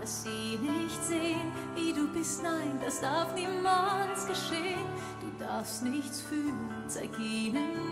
dass sie nicht sehen, wie du bist. Nein, das darf niemals geschehen. Du darfst nichts fühlen, zeig ihnen.